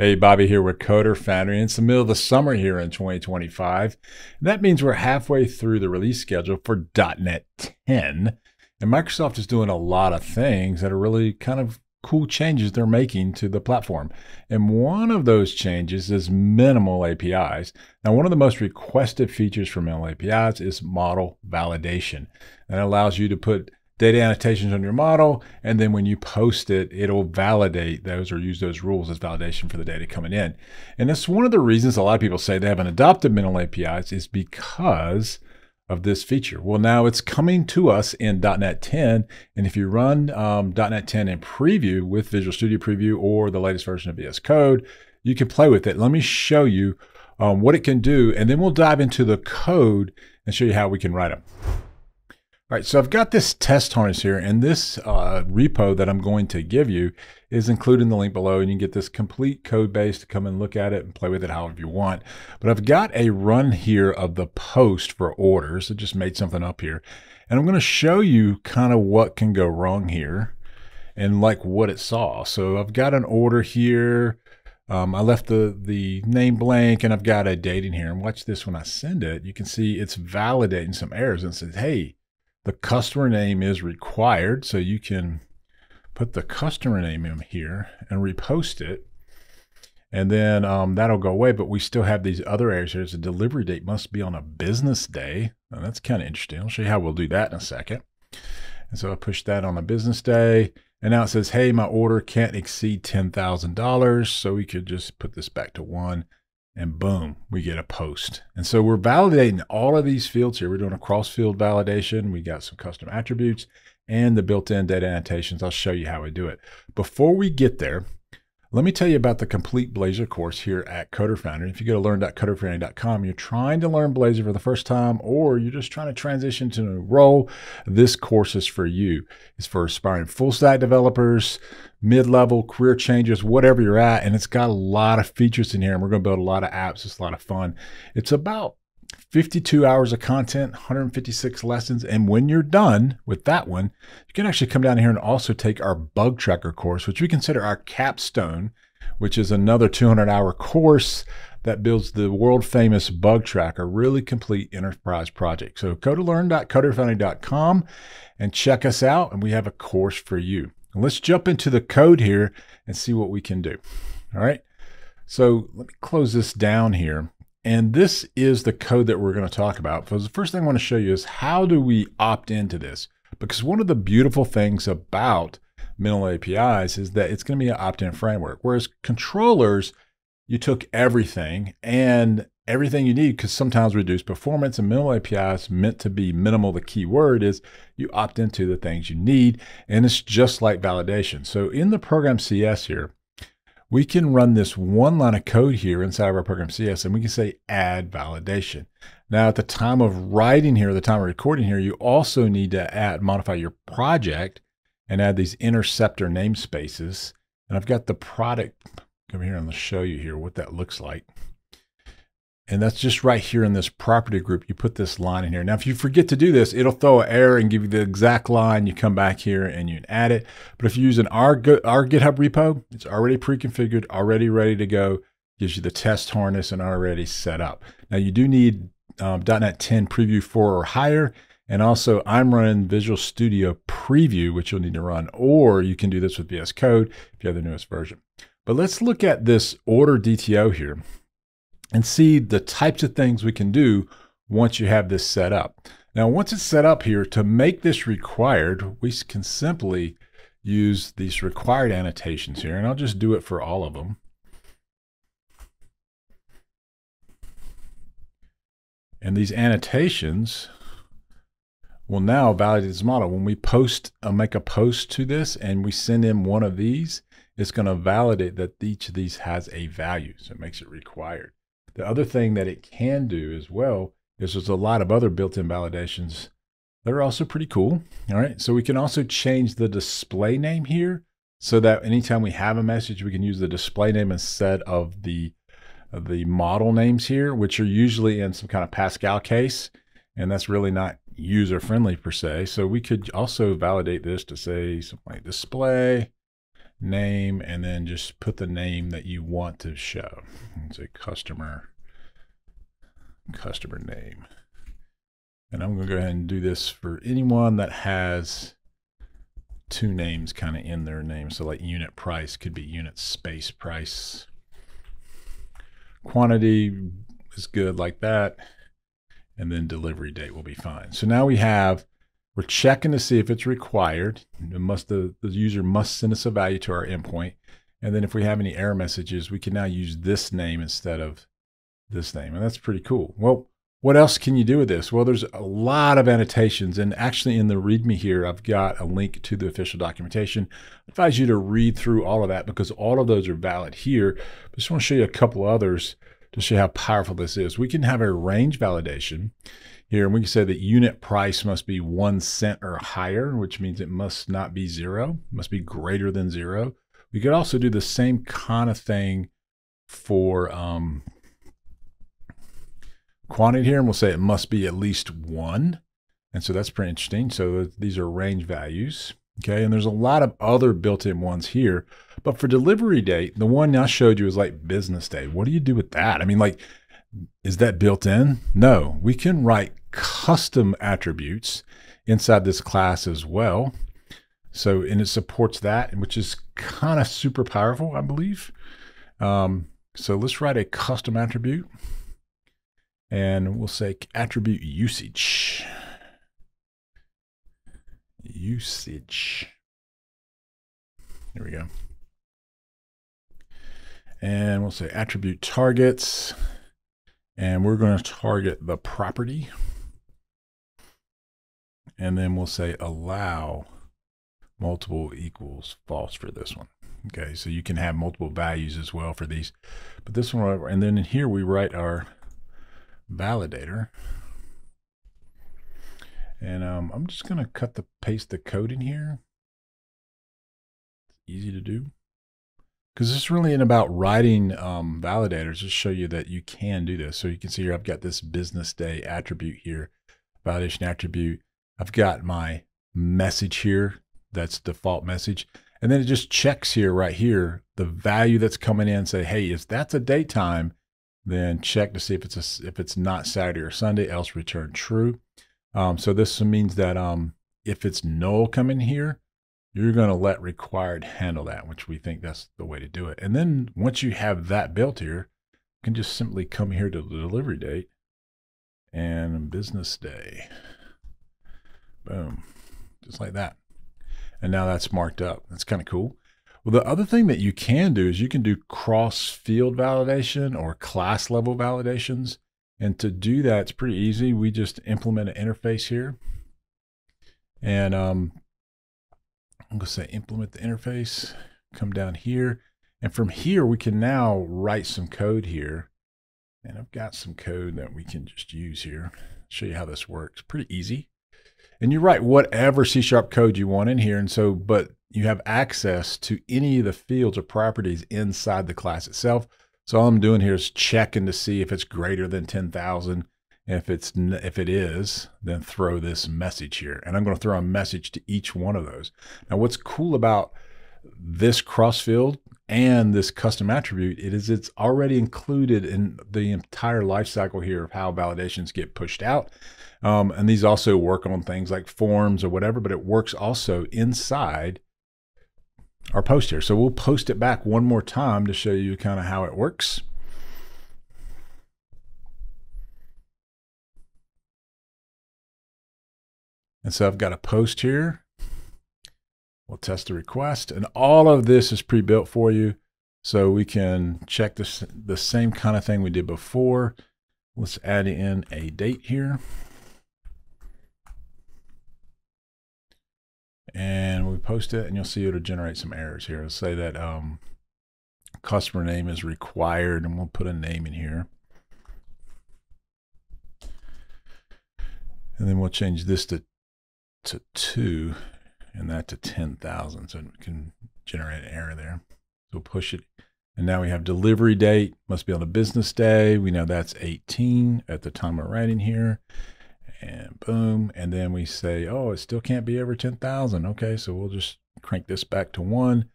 Hey, Bobby here with Coder Foundry. It's the middle of the summer here in 2025. And that means we're halfway through the release schedule for .NET 10. And Microsoft is doing a lot of things that are really kind of cool changes they're making to the platform. And one of those changes is minimal APIs. Now, one of the most requested features for minimal APIs is model validation. That allows you to put data annotations on your model, and then when you post it, it'll validate those or use those rules as validation for the data coming in. And that's one of the reasons a lot of people say they haven't adopted minimal APIs is because of this feature. Well, now it's coming to us in .NET 10, and if you run um, .NET 10 in preview with Visual Studio Preview or the latest version of VS Code, you can play with it. Let me show you um, what it can do, and then we'll dive into the code and show you how we can write them. All right, so I've got this test harness here, and this uh, repo that I'm going to give you is included in the link below, and you can get this complete code base to come and look at it and play with it however you want. But I've got a run here of the post for orders. I just made something up here, and I'm going to show you kind of what can go wrong here and like what it saw. So I've got an order here. Um, I left the, the name blank and I've got a date in here. And watch this when I send it. You can see it's validating some errors and says, hey, the customer name is required, so you can put the customer name in here and repost it. And then um, that'll go away, but we still have these other here. The delivery date must be on a business day. Now, that's kind of interesting. I'll show you how we'll do that in a second. And so I push that on a business day. And now it says, hey, my order can't exceed $10,000. So we could just put this back to one and boom, we get a post. And so we're validating all of these fields here. We're doing a cross field validation. We got some custom attributes and the built-in data annotations. I'll show you how we do it. Before we get there, let me tell you about the complete Blazor course here at Coder Foundry. If you go to learn.coderfoundry.com, you're trying to learn Blazor for the first time, or you're just trying to transition to a new role, this course is for you. It's for aspiring full stack developers, mid-level career changes, whatever you're at. And it's got a lot of features in here. And we're going to build a lot of apps. It's a lot of fun. It's about 52 hours of content, 156 lessons. And when you're done with that one, you can actually come down here and also take our bug tracker course, which we consider our capstone, which is another 200 hour course that builds the world famous bug tracker, really complete enterprise project. So go to learn.coderfoundry.com and check us out. And we have a course for you. Let's jump into the code here and see what we can do. All right. So let me close this down here. And this is the code that we're going to talk about. So the first thing I want to show you is how do we opt into this? Because one of the beautiful things about minimal APIs is that it's going to be an opt-in framework. Whereas controllers, you took everything and everything you need because sometimes reduce performance and minimal APIs meant to be minimal. The key word is you opt into the things you need, and it's just like validation. So in the program CS here, we can run this one line of code here inside of our program CS, and we can say add validation. Now, at the time of writing here, the time of recording here, you also need to add modify your project and add these interceptor namespaces. And I've got the product over here. I'm to show you here what that looks like. And that's just right here in this property group. You put this line in here. Now, if you forget to do this, it'll throw an error and give you the exact line. You come back here and you add it. But if you use an our, our GitHub repo, it's already pre-configured, already ready to go. Gives you the test harness and already set up. Now, you do need um, .NET 10 Preview 4 or higher. And also, I'm running Visual Studio Preview, which you'll need to run, or you can do this with VS Code if you have the newest version. But let's look at this order DTO here and see the types of things we can do once you have this set up. Now, once it's set up here, to make this required, we can simply use these required annotations here, and I'll just do it for all of them. And these annotations will now validate this model. When we post, uh, make a post to this and we send in one of these, it's going to validate that each of these has a value. So it makes it required. The other thing that it can do as well is there's a lot of other built-in validations that are also pretty cool. All right, so we can also change the display name here so that anytime we have a message, we can use the display name instead of the the model names here, which are usually in some kind of Pascal case, and that's really not user friendly per se. So we could also validate this to say something like display, name, and then just put the name that you want to show. It's a customer, customer name. And I'm going to go ahead and do this for anyone that has two names kind of in their name. So like unit price could be unit space price. Quantity is good like that. And then delivery date will be fine. So now we have, we're checking to see if it's required. It must the, the user must send us a value to our endpoint. And then if we have any error messages, we can now use this name instead of this name. And that's pretty cool. Well, what else can you do with this? Well, there's a lot of annotations, and actually in the README here, I've got a link to the official documentation. I advise you to read through all of that because all of those are valid here. I just want to show you a couple others to show how powerful this is. We can have a range validation here, and we can say that unit price must be one cent or higher, which means it must not be zero, must be greater than zero. We could also do the same kind of thing for um, quantity here, and we'll say it must be at least one. And so that's pretty interesting. So these are range values. Okay, and there's a lot of other built-in ones here. But for delivery date, the one I showed you is like business day. What do you do with that? I mean, like, is that built in? No, we can write custom attributes inside this class as well. So, and it supports that, which is kind of super powerful, I believe. Um, so let's write a custom attribute and we'll say attribute usage. Usage. Here we go. And we'll say attribute targets. And we're going to target the property. And then we'll say allow multiple equals false for this one. Okay, so you can have multiple values as well for these. But this one, and then in here we write our validator. And um, I'm just going to cut the paste the code in here. It's easy to do. Because this really about writing um, validators, just show you that you can do this. So you can see here, I've got this business day attribute here, validation attribute. I've got my message here, that's default message. And then it just checks here, right here, the value that's coming in, say, hey, if that's a date time, then check to see if it's a, if it's not Saturday or Sunday, else return true. Um, so this means that um, if it's null coming here, you're going to let required handle that, which we think that's the way to do it. And then once you have that built here, you can just simply come here to the delivery date and business day. Boom, just like that. And now that's marked up. That's kind of cool. Well, the other thing that you can do is you can do cross field validation or class level validations. And to do that, it's pretty easy. We just implement an interface here. And um, I'm going to say implement the interface, come down here. And from here, we can now write some code here. And I've got some code that we can just use here. Show you how this works. Pretty easy. And you write whatever C sharp code you want in here. And so, but you have access to any of the fields or properties inside the class itself. So all I'm doing here is checking to see if it's greater than 10,000. If it's if it is, then throw this message here. And I'm going to throw a message to each one of those. Now what's cool about this cross field and this custom attribute it is it's already included in the entire life cycle here of how validations get pushed out um, and these also work on things like forms or whatever but it works also inside our post here. So we'll post it back one more time to show you kind of how it works. And so I've got a post here. We'll test the request. And all of this is pre-built for you. So we can check this the same kind of thing we did before. Let's add in a date here. And we post it and you'll see it'll generate some errors here. Let's say that um, customer name is required and we'll put a name in here. And then we'll change this to, to two and that to 10,000. So it can generate an error there. So we'll push it. And now we have delivery date, must be on a business day. We know that's 18 at the time we're writing here and boom. And then we say, oh, it still can't be over 10,000. Okay, so we'll just crank this back to one.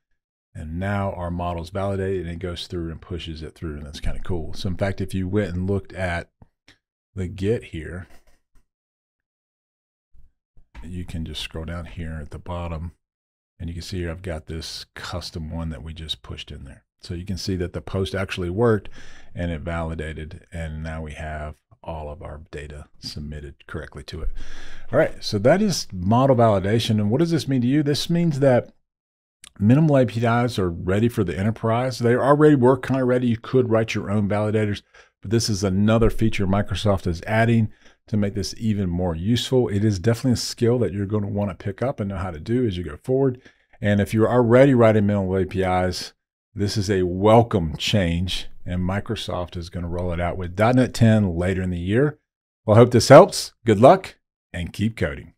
And now our model's validated and it goes through and pushes it through. And that's kind of cool. So in fact, if you went and looked at the get here, you can just scroll down here at the bottom and you can see here I've got this custom one that we just pushed in there. So you can see that the post actually worked and it validated and now we have all of our data submitted correctly to it. All right, so that is model validation. And what does this mean to you? This means that minimal APIs are ready for the enterprise. They already work kind of ready. You could write your own validators, but this is another feature Microsoft is adding to make this even more useful. It is definitely a skill that you're going to want to pick up and know how to do as you go forward. And if you're already writing minimal APIs, this is a welcome change, and Microsoft is going to roll it out with .NET 10 later in the year. Well, I hope this helps. Good luck and keep coding.